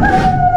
Woo!